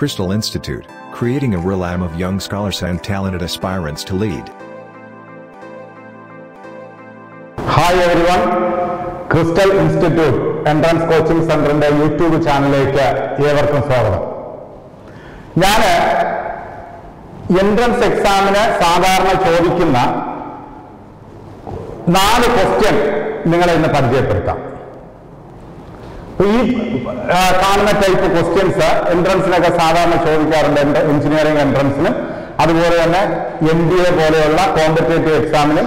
Crystal Institute, creating a realm of young scholars and talented aspirants to lead. Hi everyone Crystal institute entrance coaching സെന്ററിന്റെ YouTube ചാനലിലേക്ക് ഏവർക്കും സ്വാഗതം. ഞാൻ entrance എക്സാമിന് സാധാരണ ചോദിക്കുന്ന നാല് ക്വസ്റ്റ്യൻ നിങ്ങളെ ഇന്ന് പരിചയപ്പെടുത്താം. ഈ കാണുന്ന ടൈപ്പ് ക്വസ്റ്റ്യൻസ് എൻട്രൻസിനൊക്കെ സാധാരണ ചോദിക്കാറുണ്ട്. എഞ്ചിനീയറിംഗ് എൻട്രൻസിനും അതുപോലെ തന്നെ എം ബി എ പോലെയുള്ള കോമ്പറ്റേറ്റീവ് എക്സാമിനും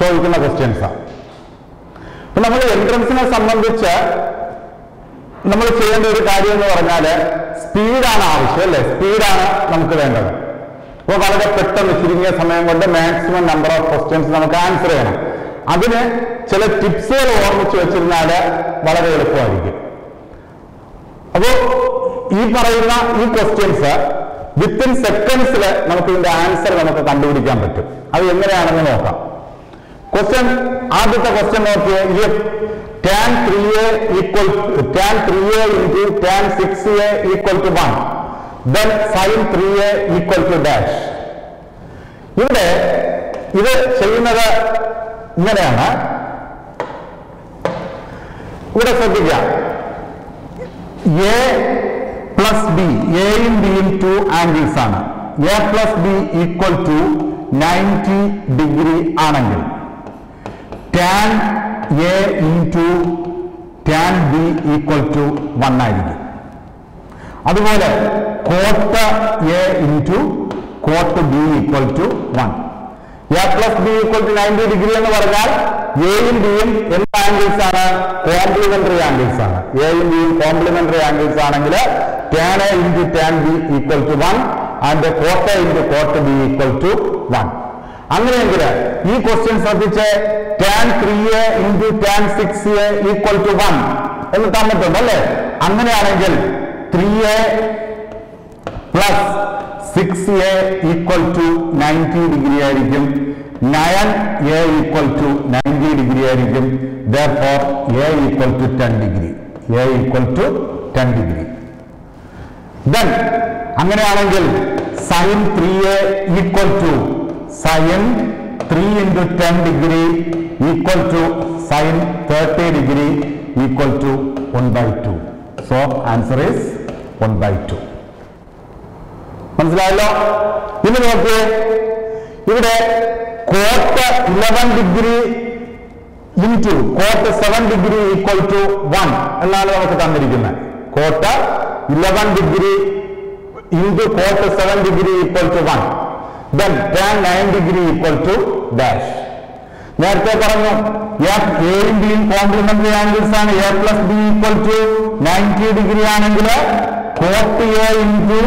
ചോദിക്കുന്ന ക്വസ്റ്റ്യൻസാണ് അപ്പൊ നമ്മൾ എൻട്രൻസിനെ സംബന്ധിച്ച് നമ്മൾ ചെയ്യേണ്ട ഒരു കാര്യം എന്ന് പറഞ്ഞാൽ സ്പീഡാണ് ആവശ്യം അല്ലേ? സ്പീഡാണ് നമുക്ക് വേണ്ടത്. അപ്പോൾ വളരെ പെട്ടെന്ന് ചുരുങ്ങിയ സമയം കൊണ്ട് മാക്സിമം നമ്പർ ഓഫ് ക്വസ്റ്റ്യൻസ് നമുക്ക് ആൻസർ ചെയ്യണം. അതിന് ചില ടിപ്സുകൾ ഓർമ്മിച്ച് വെച്ചിരുന്നാൽ വളരെ എളുപ്പമായിരിക്കും. അപ്പോ ഈ പറയുന്ന ഈ ക്വസ്റ്റ്യൻസ് വിത്തിൻ സെക്കൻഡ്സിൽ നമുക്ക് ഇതിന്റെ ആൻസർ നമുക്ക് കണ്ടുപിടിക്കാൻ പറ്റും. അത് എങ്ങനെയാണെന്ന് നോക്കാം. ക്വസ്റ്റ്യൻ ആദ്യത്തെ ക്വസ്റ്റ്യൻ നോക്കിയേ tan three A equal tan three A into tan six A equal to one then sine three A equal to dash ഇവിടെ ഇത് ചെയ്യുന്നത് ഇങ്ങനെയാണ്. ഇവിടെ ശ്രദ്ധിക്കാം എ പ്ലസ് ബി എയും ബിയും ടു ആംഗിൾസ് ആണ്. A plus B equal to ninety degree ആണെങ്കിൽ tan A into tan B equal to one ആയിരിക്കും. അതുപോലെ cot A into cot B equal to one A plus B equal to ninety degree എന്ന് പറഞ്ഞാൽ എയും ബിയും എന്ത് angles ആണ്? Complementary angles ആണ്. എയും ബിയും കോംപ്ലിമെന്ററി ആംഗിൾസ് ആണെങ്കിൽ tan A into tan B equal to one and cot into cot B equal to one അങ്ങനെയെങ്കിൽ ഈ ക്വസ്റ്റ്യൻ ശ്രദ്ധിച്ച് tan three A into tan six A equal to one എന്ന് തന്നിട്ടുണ്ട് അല്ലേ? അങ്ങനെയാണെങ്കിൽ three A plus six A equal to ninety degree ആയിരിക്കും nine A equal to ninety degree ആയിരിക്കും therefore A equal to ten degree A equal to ten degree then അങ്ങനെയാണെങ്കിൽ sine three A equal to sine three into ten degree equal to sine thirty degree equal to one by two so answer is one by two മനസ്സിലായല്ലോ? ഇനി നോക്കിയേ ഇവിടെ cot eleven degree into cot seven degree equal to one എന്നാണ് നമുക്ക് തന്നിരിക്കുന്നത്. Cot eleven degree into cot seven degree equal to one then tan nine degree equal to dash നേരത്തെ പറഞ്ഞു എയും ബിയും കോംപ്ലിമെന്ററി ആംഗിൾസ് ആണ്. A plus B equal to ninety degree ആണെങ്കിൽ cot A into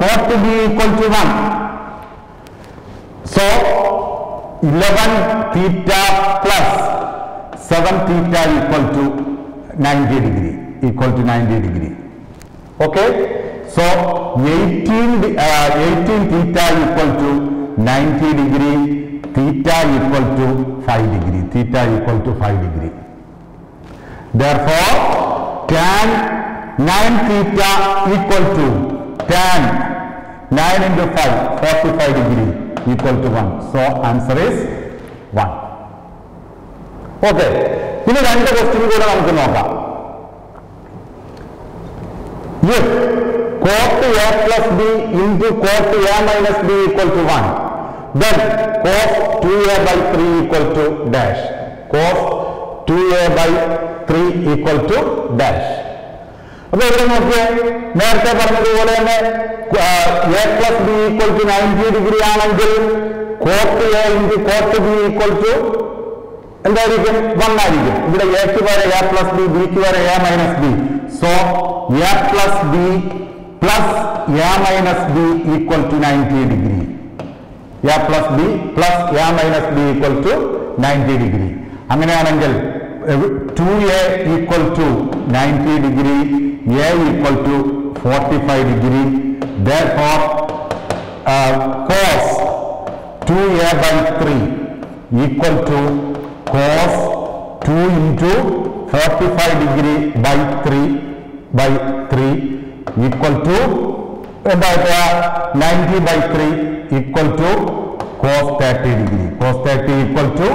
got to be equal to 1. So, 11 theta plus 7 theta equal to 90 degree, equal to 90 degree. Okay. So, 18, uh, 18 theta equal to 90 degree, theta equal to 5 degree, theta equal to 5 degree. Therefore, tan 9 theta equal to tan 9 into 5 45 degree equal to 1 so answer is 1 okay ഇനി രണ്ട് question കൂടെ നമുക്ക് നോക്കാം if cot a plus b into cot a minus b equal to 1 then cos 2a by 3 equal to dash cos 2a by 3 equal to dash അപ്പൊ ഇവിടെ നോക്കിയേ നേരത്തെ പറഞ്ഞതുപോലെ തന്നെ A plus B equal to ninety degree ആണെങ്കിൽ cot A into cot B equal to എന്തായിരിക്കും? One ആയിരിക്കും. ഇവിടെ എക്ക് വരെ എ പ്ലസ് ബി ബിക്ക് വരെ A minus B so A plus B plus A minus B equal to ninety degree A plus B plus A minus B equal to ninety degree അങ്ങനെയാണെങ്കിൽ two A equal to ninety degree A equal to forty five degree four cos two A by three equal to cos two into forty five degree by three by three equal to എന്താക്കുക ninety by three equal to cos thirty degree cos thirty equal to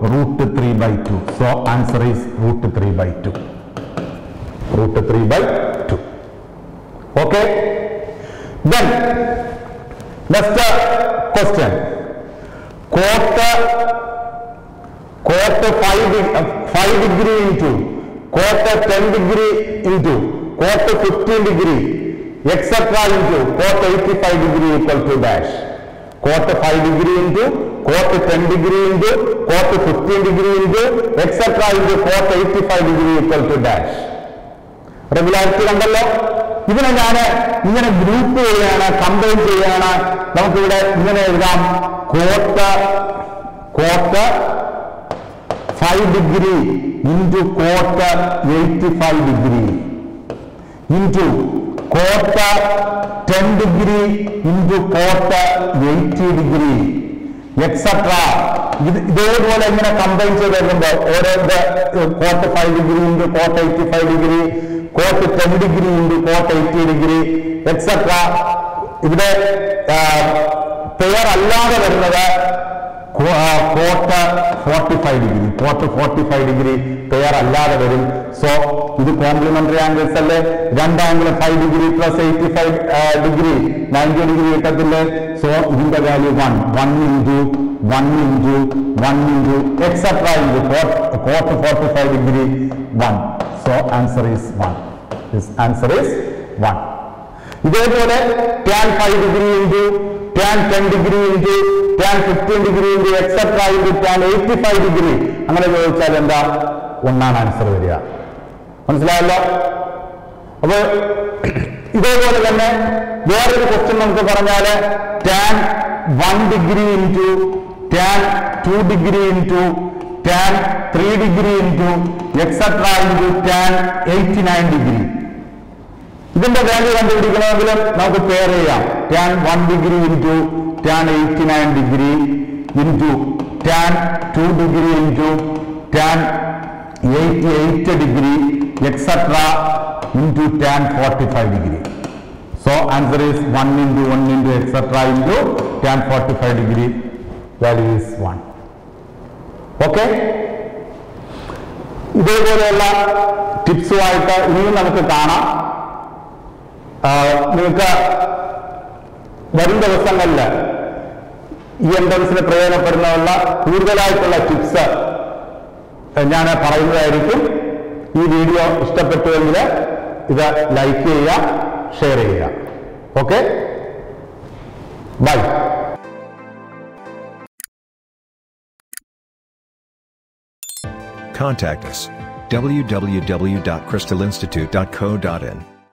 root 3 by 2. So answer is root 3 by 2. Root 3 by 2. Okay. Then next uh, question. Quarter. Quarter 5 uh, 5 degree into quarter 10 degree into quarter 15 degree etc into quarter 85 degree equal to dash. Quarter 5 degree into cot ten degree into cot fifteen degree into etcetera into cot eighty five degree equal to dash regularity കണ്ടല്ലോ? ഇതിനെ ഞാൻ ഇങ്ങനെ group ചെയ്യാണ് combine ചെയ്യാണ്. നമുക്കിവിടെ ഇങ്ങനെ എഴുതാം. Cot cot five degree into cot eighty five degree into cot ten degree into cot eighty degree etcetera ഇത് ഇതേപോലെ ഇങ്ങനെ കമ്പൈൻ ചെയ്ത് വരുമ്പോൾ ഓരോ cot five degree into cot eighty five degree cot ten degree into cot eighty degree etcetera ഇവിടെ pair അല്ലാതെ വരുന്നത് cot forty five degree cot forty five degree pair അല്ലാതെ വരും. സോ കോംപ്ലിമെന്ററി ആംഗിൾസ് അല്ലേ? രണ്ട് angle five degree plus eighty five degree ninety degree കിട്ടത്തില്ലേ so ഇതിന്റെ value one one into one into one into etcetera into fort forty five degree one so answer is one answer is one ഇതേപോലെ tan five degree into tan ten degree into tan fifteen degree into etcetera into tan eighty five degree അങ്ങനെ ചോദിച്ചാൽ എന്താ? ഒന്നാണ് answer വരിക. മനസ്സിലായല്ലോ? അപ്പൊ ഇതേപോലെ തന്നെ വേറൊരു ക്വസ്റ്റ്യൻ നമുക്ക് പറഞ്ഞാൽ tan one degree into tan two degree into tan three degree into etcetera into tan eighty nine degree ഇതിന്റെ വാല്യൂ കണ്ടുപിടിക്കണമെങ്കിൽ നമുക്ക് പെയർ ചെയ്യാം. Tan one degree into tan eighty nine degree into tan two degree into tan eighty eight degree tan forty five degree so answer is one into one into etcetera into tan forty five degree value is one okay ഇതേപോലെയുള്ള ടിപ്സുമായിട്ട് ഇനിയും നമുക്ക് കാണാം. നിങ്ങൾക്ക് വരും ദിവസങ്ങളിൽ ഈ എൻട്രൻസിന് പ്രയോജനപ്പെടുന്നതിനുള്ള കൂടുതലായിട്ടുള്ള ടിപ്സ് ഞാൻ പറയുന്നതായിരിക്കും. ഈ വീഡിയോ ഇഷ്ടപ്പെട്ടുവെങ്കിൽ ഇത് ലൈക്ക് ചെയ്യുക ഷെയർ ചെയ്യുക okay bye Contact us www.crystallinstitute.co.in